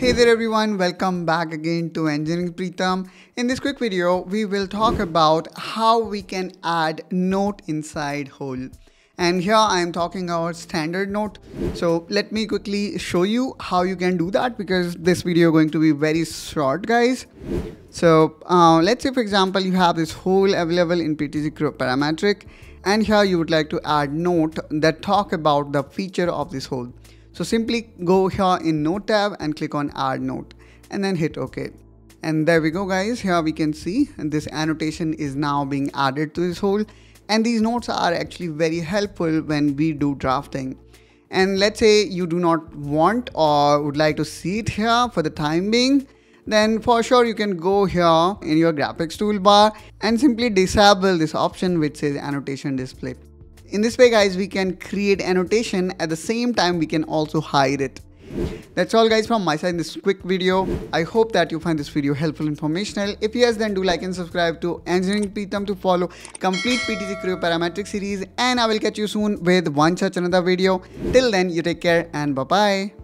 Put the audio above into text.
Hey there everyone, welcome back again to Engineering Pritam. In this quick video, we will talk about how we can add note inside hole. And here I am talking about standard note. So let me quickly show you how you can do that because this video going to be very short guys. So uh, let's say for example, you have this hole available in PTC parametric and here you would like to add note that talk about the feature of this hole. So simply go here in note tab and click on add note and then hit OK. And there we go guys, here we can see this annotation is now being added to this hole and these notes are actually very helpful when we do drafting. And let's say you do not want or would like to see it here for the time being, then for sure you can go here in your graphics toolbar and simply disable this option which says annotation display. In this way guys, we can create annotation at the same time we can also hide it. That's all guys from my side in this quick video. I hope that you find this video helpful and informational. If yes then do like and subscribe to Engineering Pritam to follow complete PTC Creo parametric series and I will catch you soon with one such another video. Till then you take care and bye bye.